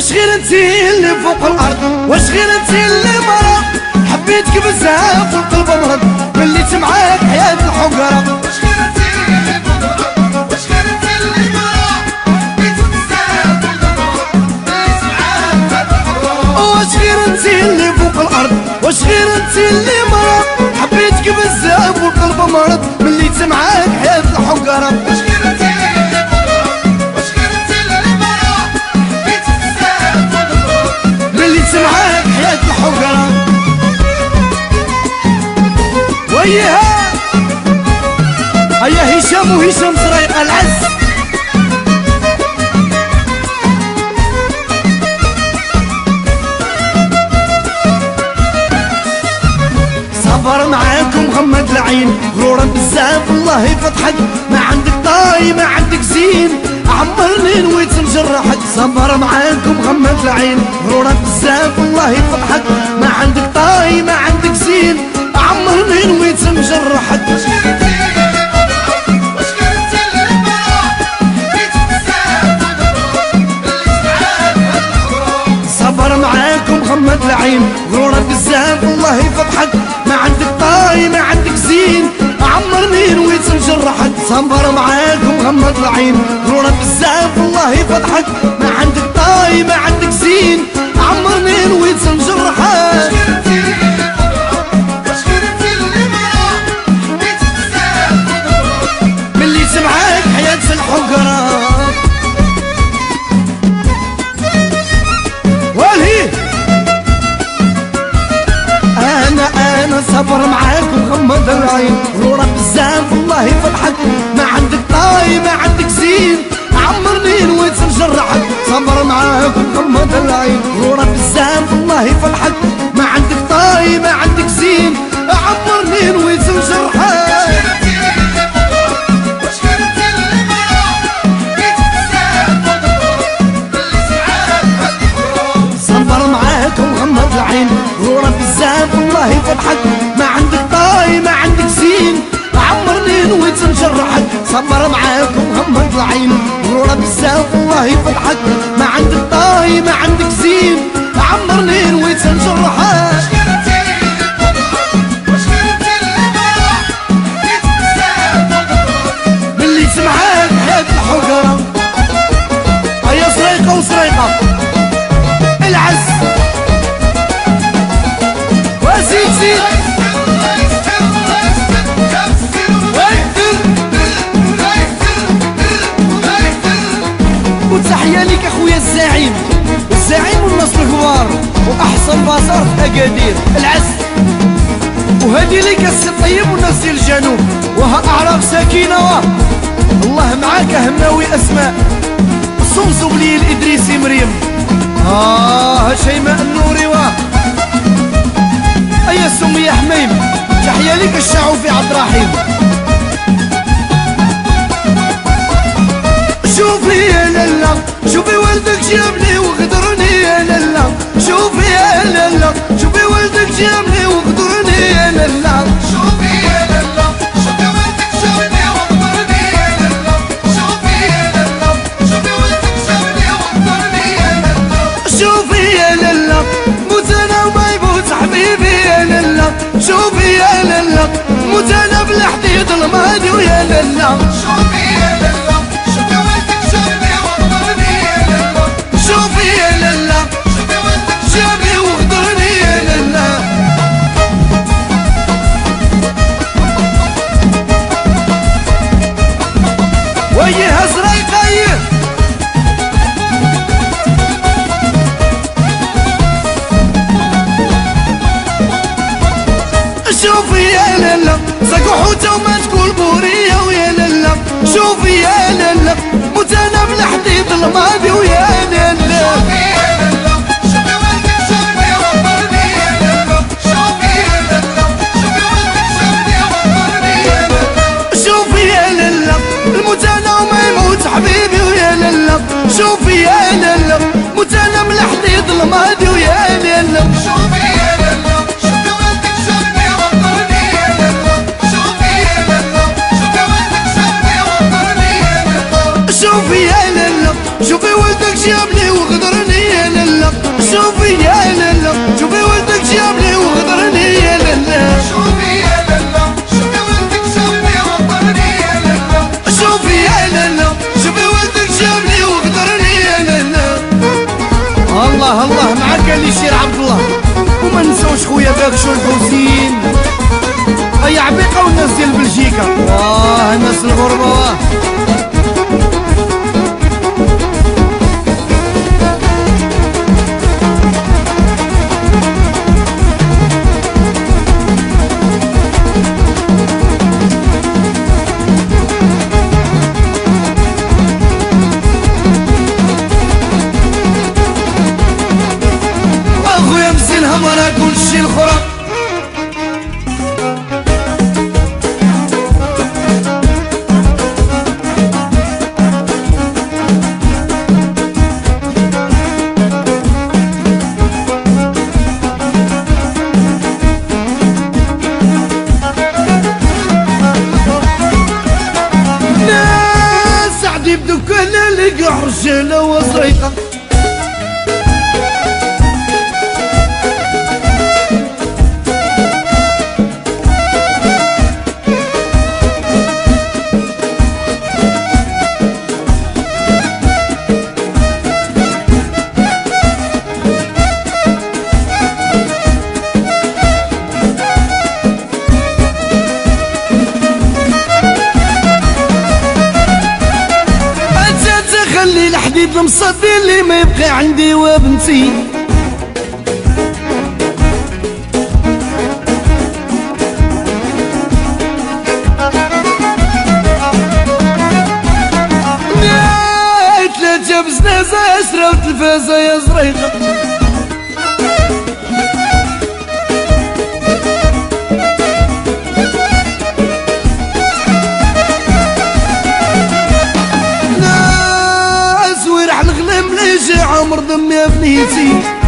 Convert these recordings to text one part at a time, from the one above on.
واش غير انت اللي فوق الأرض؟ واش غير انت اللي مرض حبيتك بزاف والقلب مرض مليت معاك حياة الحقرة واش غير انت اللي فوق الأرض؟ واش غير اللي مرض حبيتك بزاف والقلب مليت معاك حياة الحقرة واش غير انت اللي فوق الأرض؟ واش غير انت اللي مرض حبيتك بزاف والقلب مرض مليت معاك حياة الحقرة واش وياها هيا هشام وهشام سريقة العز صبر معاكم غمض العين غرورا بزاف الله يفتحك. ما عندك طاي ما عندك زين. عمرني نويت نجرحك صبر معاكم غمض العين غرورا بزاف الله يفتحك. ما عندك طاي ما عندك زين. عمرني نويت صبر معاكم غمض العين. غرورة بزاف الله يفتحك ما عندك طاي ما عندك زين. عمرني نويت صبر معاكم غمض العين. بزاف الله يفتحك ما عندك طاي ما عندك زين. عمرني نويت العين غرورة بزاف الله يفتحك ما عندك طاي ما عندك زين. عمرني نويت نجرحك. صبر معاك وغمض العين غرورة بزاف الله يفتحك ما عندك طاي ما عندك زين. عمرني نويت نجرحك. صبر نجرحك صبر معاك وغمض العين غرورة بزاف الله يفتحك ما عندك طاي ما عندك زين. عمرني نويت نجرحك معاك هماوي اسماء صمصم لي الادريسي مريم. آه شيماء النوري واه أيا سمية حميم تحية ليك الشعوفي عبد الرحيم. شوفي يا لالا شوفي والدك جابني وغدرني يا لالا شوفي يا لالا شوفي والدك جابني وغدرني يا لالا شوفي شوفي يا لالا موت أنا بالحديد الماضي ويا لالا شوفي يا لالا يا لالا عدي بدكان اللي قاع يبقى عندي وبنتي. ثلاثة بزنازة عشرة وتلفازة يا زريقة the Mevnitzi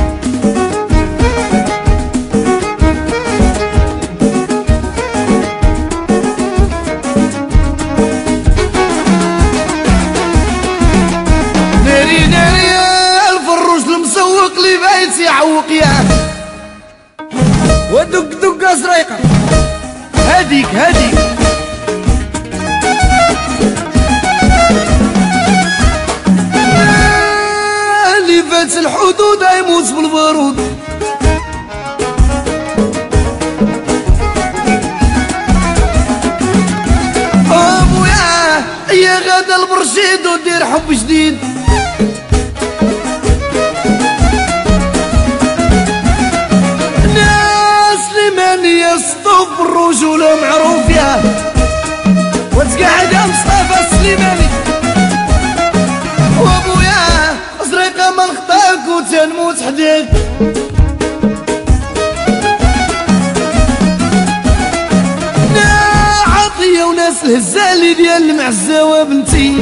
وناس الهزالي ديال المعزة وبنتي.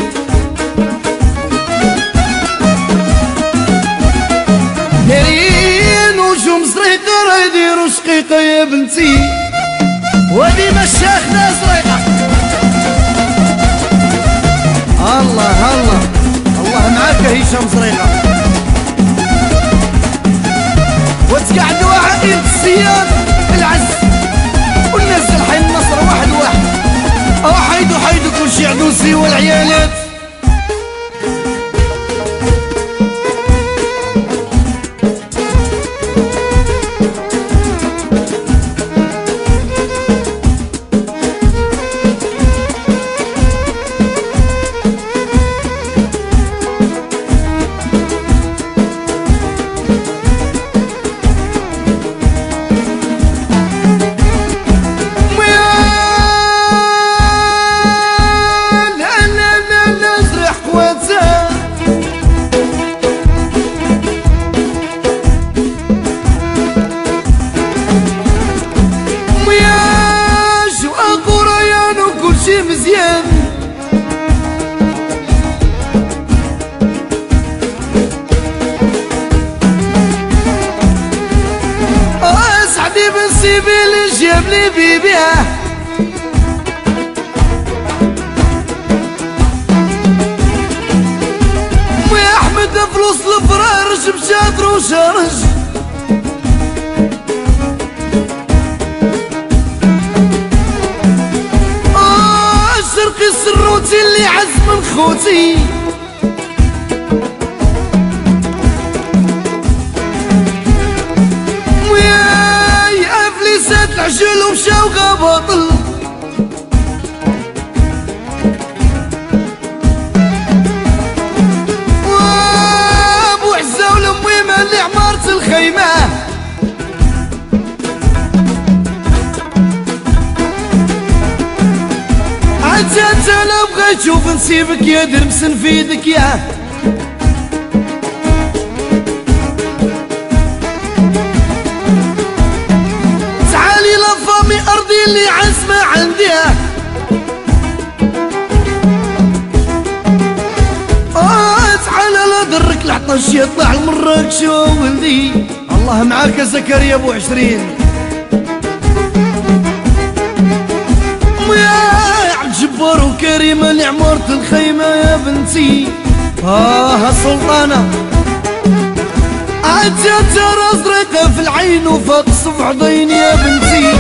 دايرين وجوم زريقة راه يديروا شقيقة يا بنتي. وديما الشيخنا زريقة الله الله. الله معاك هشام زريقة وتقعدوا عائلة السياد العز حيدو حيدو كل شي عدوسي والعيالات. جاب لي بيبيها ويا أحمد فلوس الفرارج بشادر وشارج آه الشرقي السروتي اللي عز من خوتي. عجل وشوقه بطل. وابو عزة ولميمه اللي عمارت الخيمة. عجل أنا بغيت نشوف نسيبك يا درمسن في يا. العطش يطلع المرك شو ولدي الله معاك يا زكريا أبو عشرين. يا عبد جبار وكريمة لعمارة الخيمة يا بنتي. آه السلطانة. عجت ترى زرقة في العين وفوق صفع ضين يا بنتي.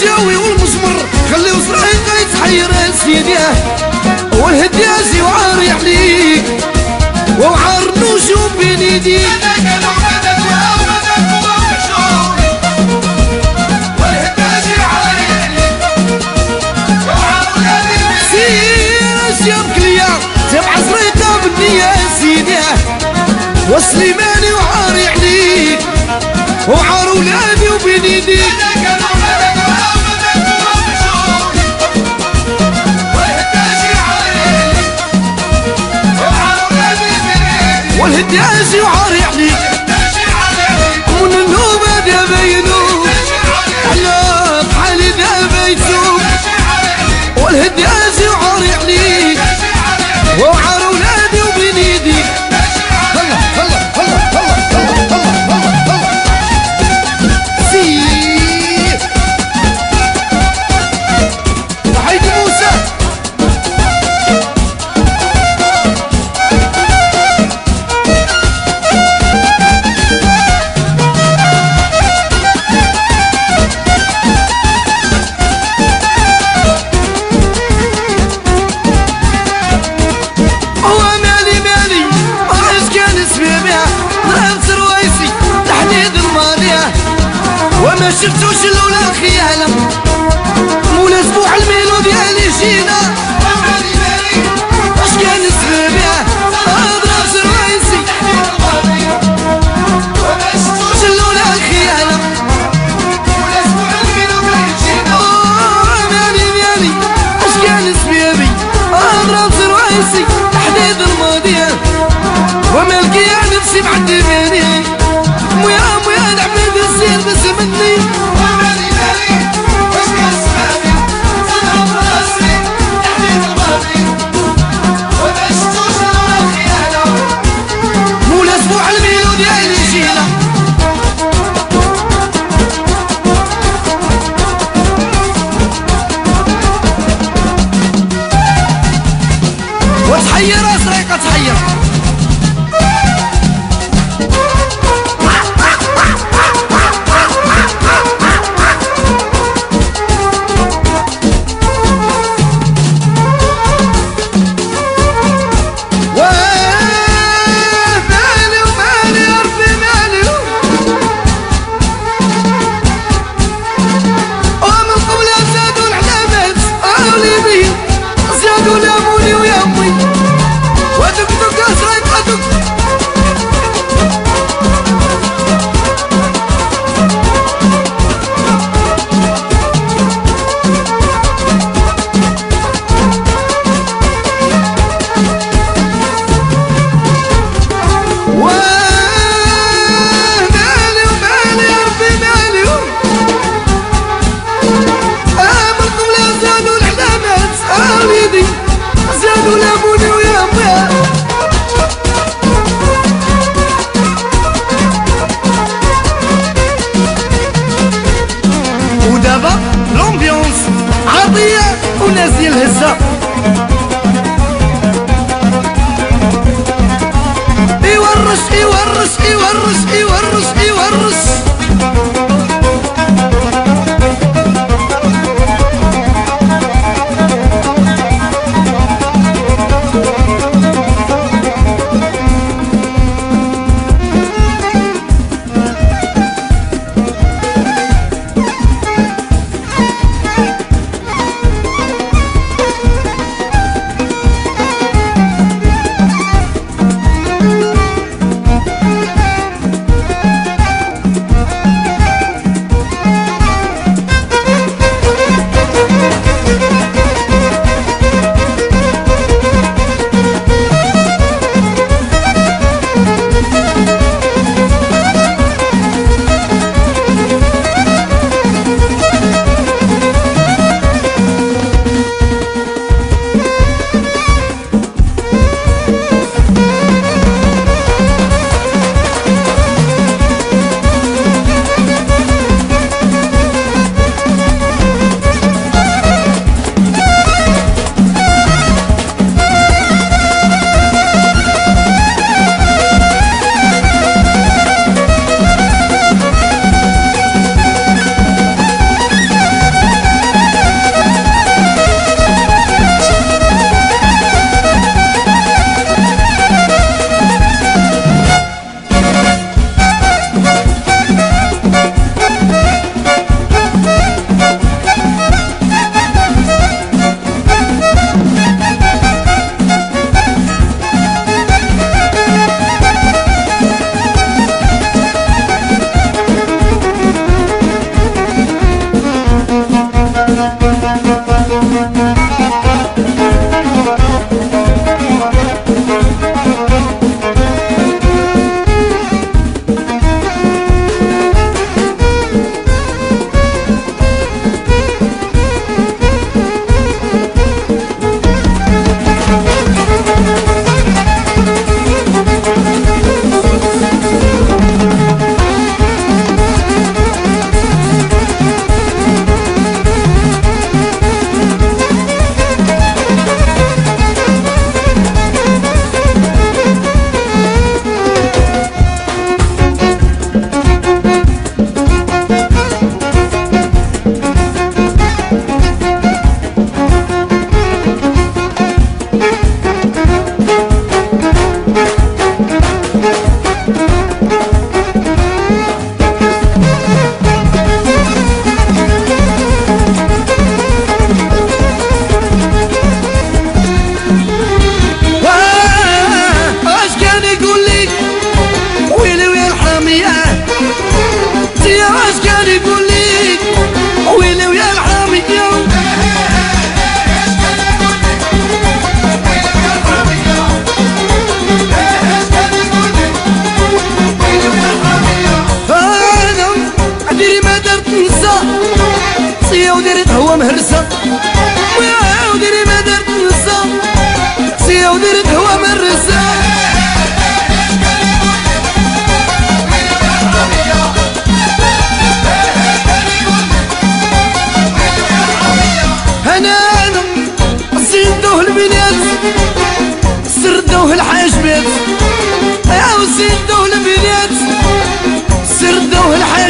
الجاوي والمزمر خليو صرايق يتحير سيديه والهديازي وعاري عليك وعار نجوم بين يديك Yes, you are. ما شفتوش الاولى خيانه مولا سبوع الميلو ديالي جينا. اش كان السبب ابراج الرئيسي ما شفتوش الاولى خيانه مولا سبوع الميلو ديالي جينا. مالي مالي اش كان السبب ابراج الرئيسي تحديد الماضي ومالكي نفسي بعدي يورش يورش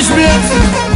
Schmidt.